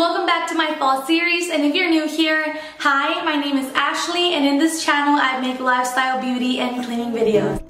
welcome back to my fall series and if you're new here, hi, my name is Ashley and in this channel I make lifestyle, beauty, and cleaning videos.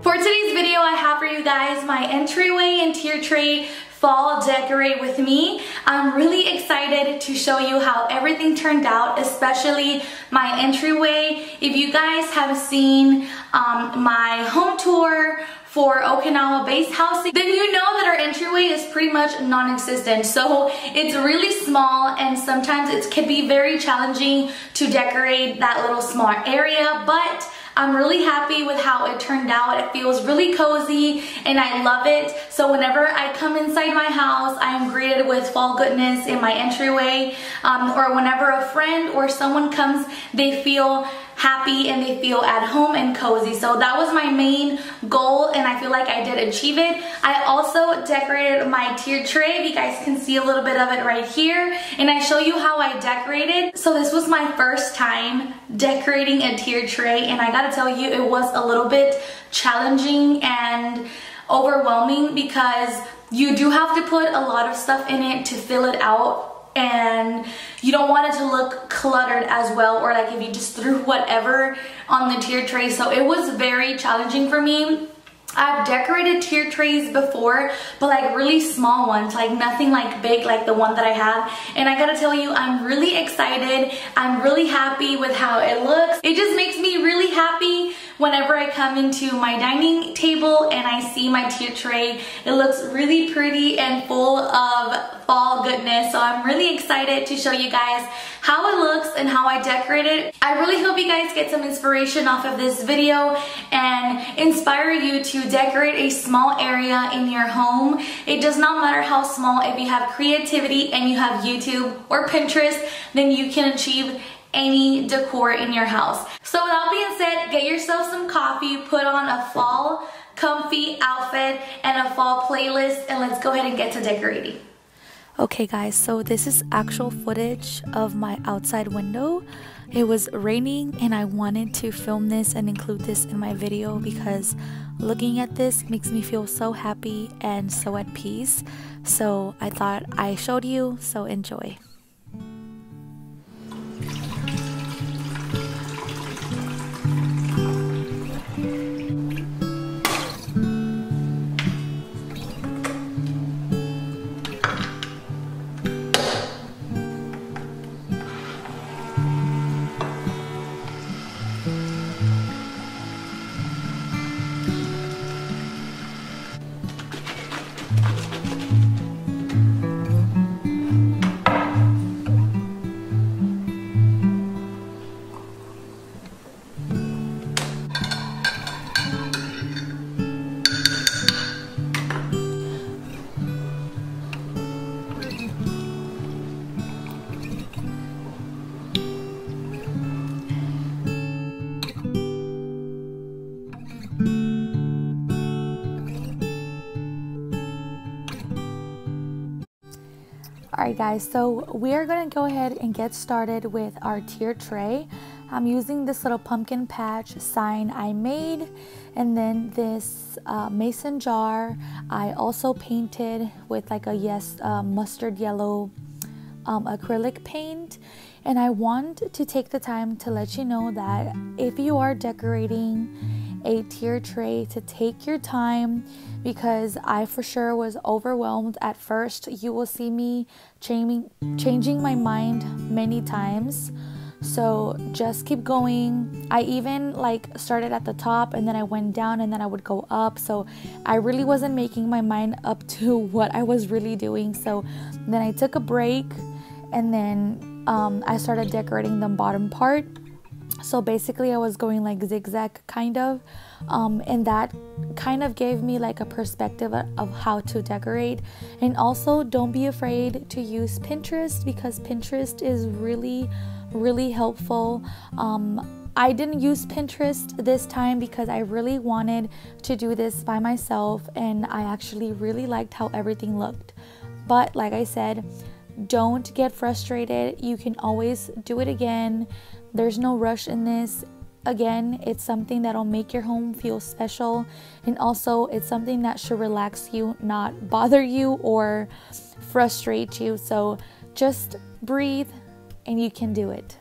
For today's video I have for you guys my entryway and tier tray fall decorate with me. I'm really excited to show you how everything turned out, especially my entryway. If you guys have seen um, my home tour for Okinawa base housing, then you know that our entryway is pretty much non-existent. So it's really small and sometimes it can be very challenging to decorate that little small area, but I'm really happy with how it turned out. It feels really cozy and I love it. So whenever I come inside my house, I am greeted with fall goodness in my entryway. Um, or whenever a friend or someone comes, they feel happy and they feel at home and cozy. So that was my main goal and I feel like I did achieve it. I also decorated my tier tray. You guys can see a little bit of it right here. And I show you how I decorated. So this was my first time decorating a tier tray and I gotta tell you it was a little bit challenging and overwhelming because you do have to put a lot of stuff in it to fill it out and you don't want it to look cluttered as well or like if you just threw whatever on the tier tray so it was very challenging for me I've decorated tier trays before, but like really small ones, like nothing like big like the one that I have. And I gotta tell you, I'm really excited. I'm really happy with how it looks. It just makes me really happy whenever I come into my dining table and I see my tier tray. It looks really pretty and full of fall goodness. So I'm really excited to show you guys how it looks and how I decorate it. I really hope you guys get some inspiration off of this video and inspire you to decorate a small area in your home. It does not matter how small, if you have creativity and you have YouTube or Pinterest, then you can achieve any decor in your house. So with that being said, get yourself some coffee, put on a fall comfy outfit and a fall playlist and let's go ahead and get to decorating. Okay guys, so this is actual footage of my outside window. It was raining and I wanted to film this and include this in my video because looking at this makes me feel so happy and so at peace. So I thought I showed you, so enjoy. Alright guys, so we are going to go ahead and get started with our tier tray. I'm using this little pumpkin patch sign I made and then this uh, mason jar I also painted with like a yes uh, mustard yellow um, acrylic paint and I want to take the time to let you know that if you are decorating a tier tray to take your time because I for sure was overwhelmed at first. You will see me changing changing my mind many times. So just keep going. I even like started at the top and then I went down and then I would go up. So I really wasn't making my mind up to what I was really doing. So then I took a break and then um, I started decorating the bottom part so basically, I was going like zigzag kind of, um, and that kind of gave me like a perspective of how to decorate. And also, don't be afraid to use Pinterest because Pinterest is really, really helpful. Um, I didn't use Pinterest this time because I really wanted to do this by myself, and I actually really liked how everything looked. But like I said, don't get frustrated. You can always do it again. There's no rush in this. again, it's something that'll make your home feel special. And also, it's something that should relax you, not bother you or frustrate you. So just breathe and you can do it.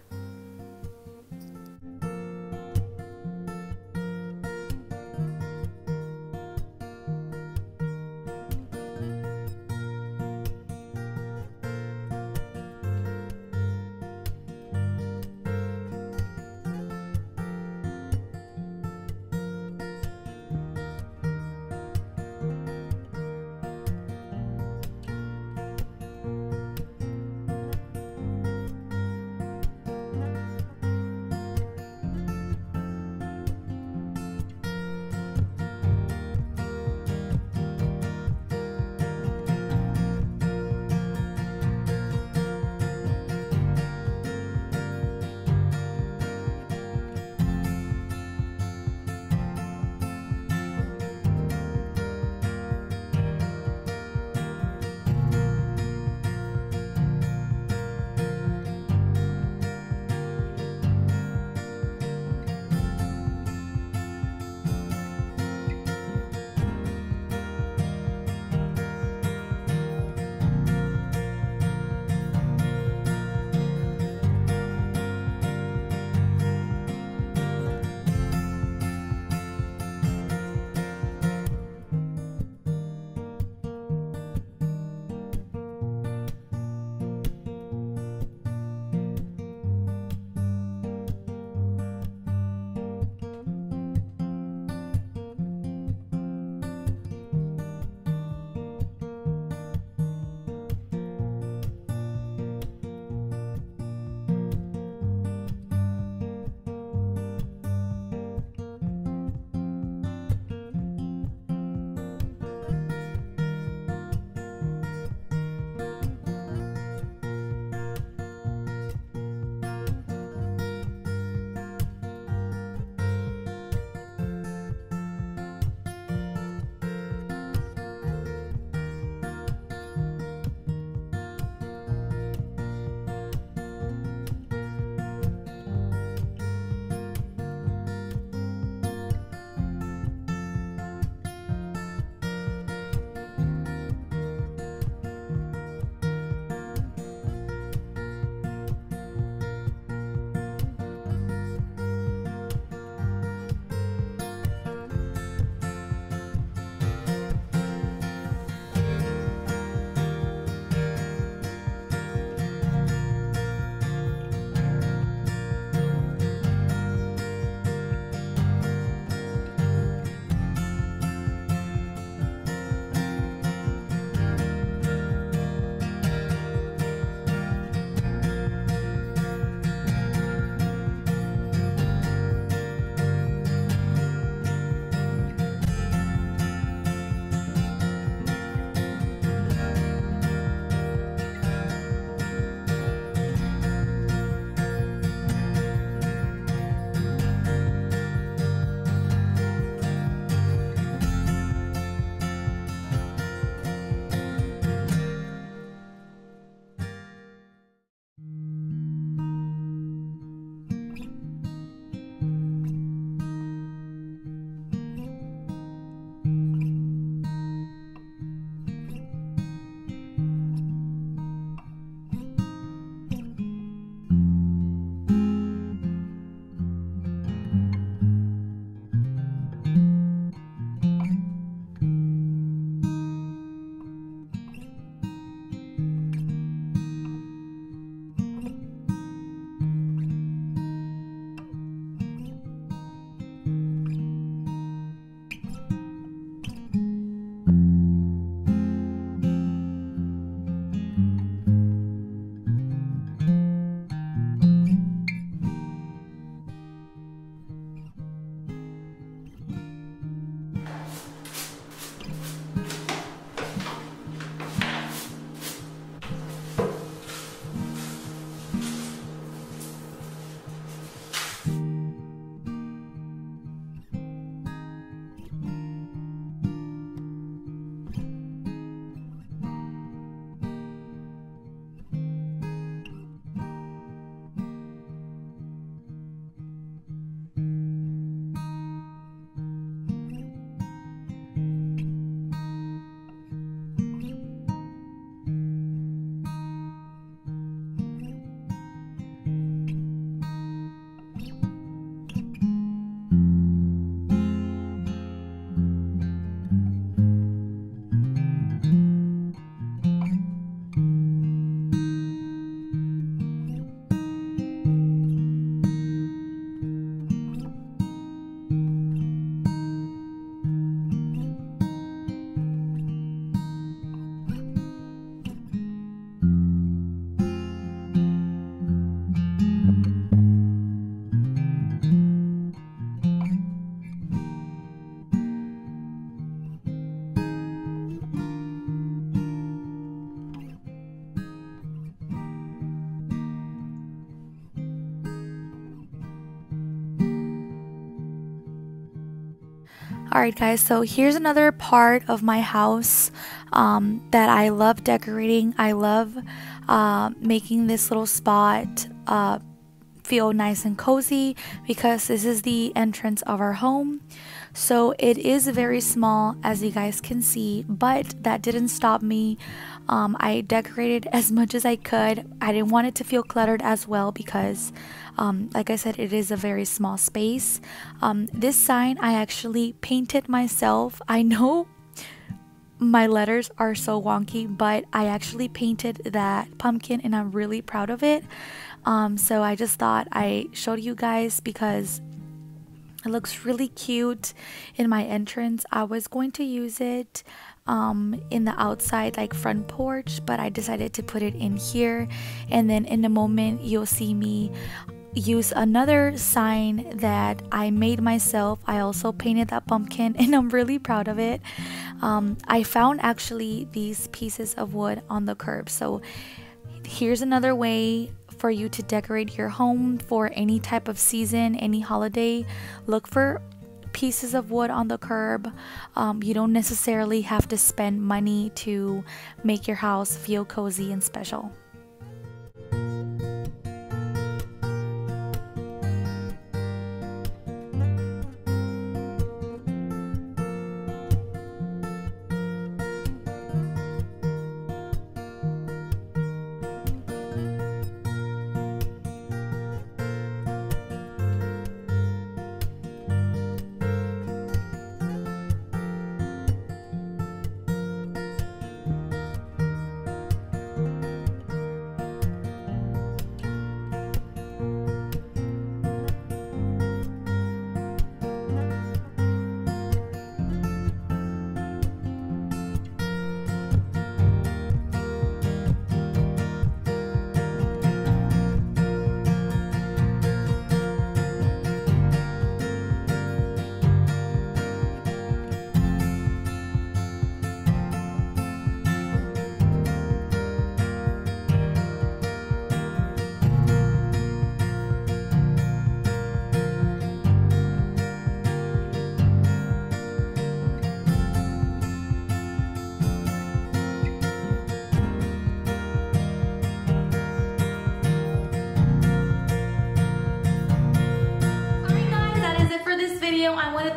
Alright guys, so here's another part of my house um, that I love decorating. I love uh, making this little spot uh, feel nice and cozy because this is the entrance of our home. So it is very small as you guys can see, but that didn't stop me. Um, I decorated as much as I could. I didn't want it to feel cluttered as well because um, like I said, it is a very small space. Um, this sign I actually painted myself. I know my letters are so wonky, but I actually painted that pumpkin and I'm really proud of it. Um, so I just thought I showed you guys because it looks really cute in my entrance. I was going to use it um, in the outside like front porch but I decided to put it in here and then in a moment you'll see me use another sign that I made myself. I also painted that pumpkin and I'm really proud of it. Um, I found actually these pieces of wood on the curb. So here's another way for you to decorate your home for any type of season, any holiday. Look for pieces of wood on the curb. Um, you don't necessarily have to spend money to make your house feel cozy and special.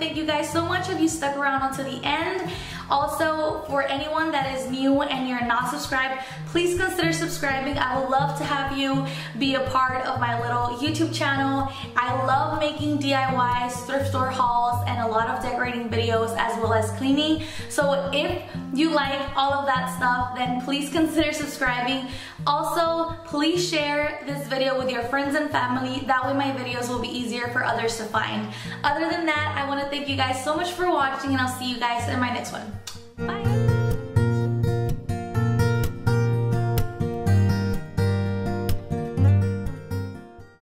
Thank you guys so much if you stuck around until the end. Also, for anyone that is new and you're not subscribed, please consider subscribing. I would love to have you be a part of my little YouTube channel. I love making DIYs, thrift store hauls, and a lot of decorating videos as well as cleaning. So if you like all of that stuff, then please consider subscribing. Also, please share this video with your friends and family. That way my videos will be easier for others to find. Other than that, I want to thank you guys so much for watching and I'll see you guys in my next one. Bye!